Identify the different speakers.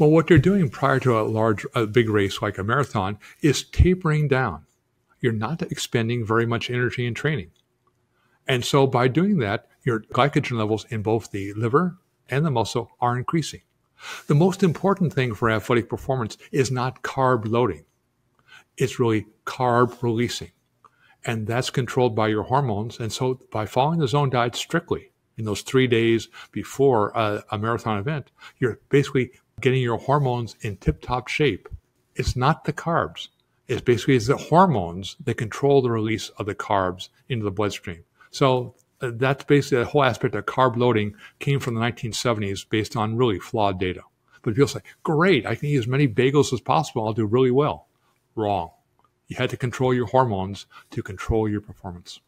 Speaker 1: Well, what you're doing prior to a large, a big race like a marathon is tapering down. You're not expending very much energy in training. And so by doing that, your glycogen levels in both the liver and the muscle are increasing. The most important thing for athletic performance is not carb loading. It's really carb releasing. And that's controlled by your hormones. And so by following the zone diet strictly in those three days before a, a marathon event, you're basically getting your hormones in tip top shape. It's not the carbs. It's basically it's the hormones that control the release of the carbs into the bloodstream. So uh, that's basically the whole aspect of carb loading came from the 1970s based on really flawed data. But people say, great, I can eat as many bagels as possible. I'll do really well. Wrong. You had to control your hormones to control your performance.